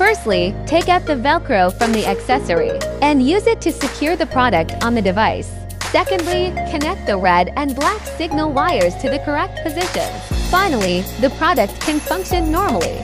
Firstly, take out the Velcro from the accessory and use it to secure the product on the device. Secondly, connect the red and black signal wires to the correct position. Finally, the product can function normally.